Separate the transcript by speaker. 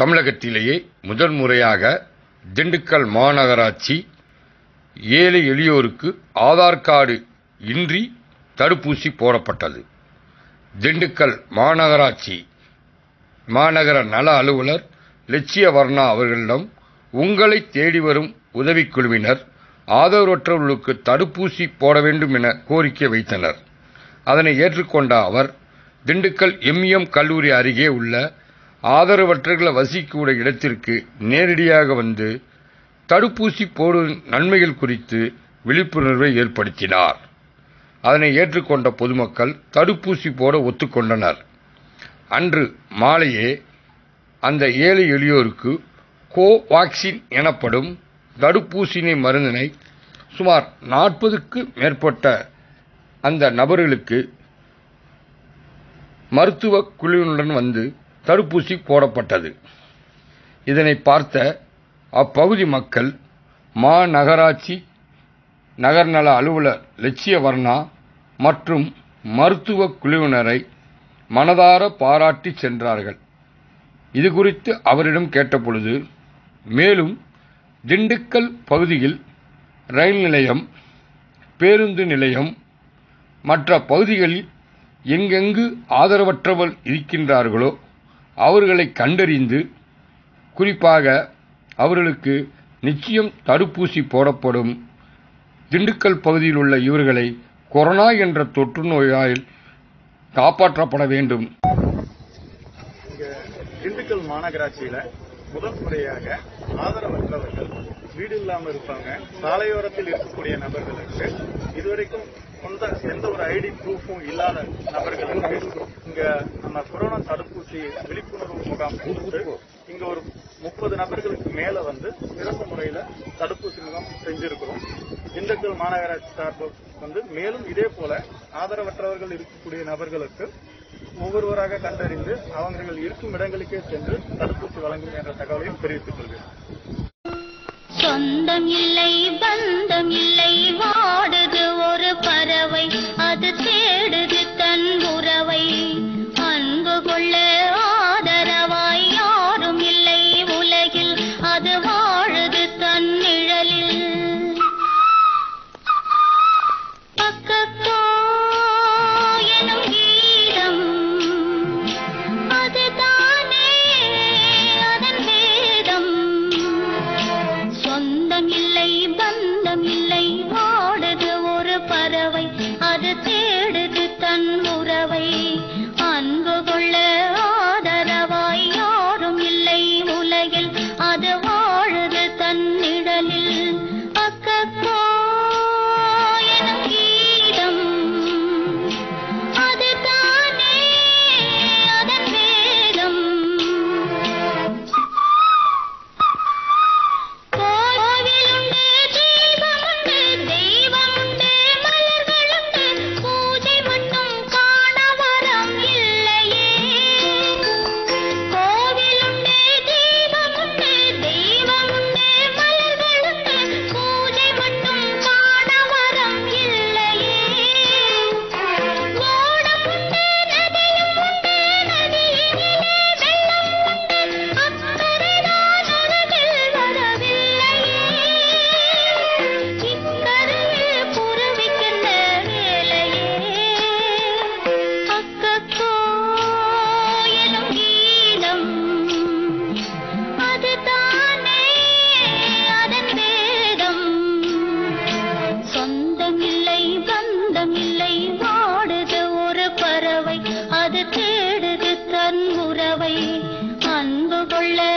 Speaker 1: தமிழகத்திலேயே முதல் முறையாக திண்டுக்கல் மாநகராட்சி ஏழை எளியோருக்கு ஆதார் கார்டு இன்றி தடுப்பூசி போடப்பட்டது. திண்டுக்கல் மாநகராட்சி மாநகர நல அலுவலர் லட்சியவர்ணா அவர்களிடம் உங்களை தேடி வரும் உதவிக்குழுவினர் ஆதரவற்றவர்களுக்கு தடுப்பூசி போட வேண்டும் என கோரிக்கை வைத்தனர். அதனை ஏற்றுக்கொண்ட அவர் திண்டுக்கல் எம்இஎம் கல்லூரி அருகே உள்ள ஆதரவற்றர்கள் வசிக்கூடிய இடத்திற்கு நேரடியாக வந்து தடுப்பூசி போடும் நன்மைகள் குறித்து விழிப்புணர்வை ஏற்படுத்தினார். அதனை ஏற்றுக்கொண்ட பொதுமக்கள் தடுப்பூசி போட ஒத்துக்கொண்டனர். அன்று மாலையே அந்த ஏழை எளியோருக்கு கோவாக்சின் எனப்படும் தடுப்பூசினை மருந்தினை சுமார் நாற்பதுக்கு மேற்பட்ட அந்த நபர்களுக்கு மருத்துவ குழுவினுடன் வந்து தடுப்பூசி போடப்பட்டது. இதனை பார்த்த அப்பகுதி மக்கள் மாநகராட்சி நகர்நல அலுவலர் லட்சியவர்ணா மற்றும் மருத்துவ குழுவினரை மனதார பாராட்டி சென்றார்கள். இது குறித்து அவரிடம் கேட்டபொழுது மேலும் திண்டுக்கல் பகுதியில் ரயில் நிலையம் பேருந்து நிலையம் மற்ற பகுதிகளில் எங்கெங்கு ஆதரவற்றவர் இருக்கின்றார்களோ அவர்களை கண்டறிந்து குறிப்பாக அவர்களுக்கு நிச்சயம் தடுப்பூசி போடப்படும். திண்டுக்கல் பகுதியில் உள்ள இவர்களை கொரோனா என்ற தொற்று நோயால் காப்பாற்றப்பட வேண்டும்.
Speaker 2: திண்டுக்கல் மாநகராட்சியில முதல் முறையாக ஆதரவற்றவர்கள் வீடு இல்லாமல் இருப்பாங்க சாலையோரத்தில் இருக்கக்கூடிய நபர்களுக்கு இதுவரைக்கும் சொந்த எந்த ஒரு ஐடி ப்ரூஃபும் இல்லாத நபர்களுக்கு இங்க நம்ம கொரோனா தடுப்பூசி விழிப்புணர்வு முகாம் இங்க ஒரு முப்பது நபர்களுக்கு மேல வந்து சிறப்பு முறையில தடுப்பூசி முகாம் செஞ்சிருக்கிறோம். திண்டுக்கல் மாநகராட்சி சார்பு வந்து மேலும் இதே போல ஆதரவற்றவர்கள் இருக்கக்கூடிய நபர்களுக்கு ஒவ்வொருவராக கண்டறிந்து அவர்கள் இருக்கும் இடங்களுக்கே சென்று தடுப்பூசி வழங்கும் என்ற தகவலையும் தெரிவித்துக் கொள்கிறேன்.
Speaker 3: சொந்தம் இல்லை பறவை அது தேடுது தன்மோ கொள்ள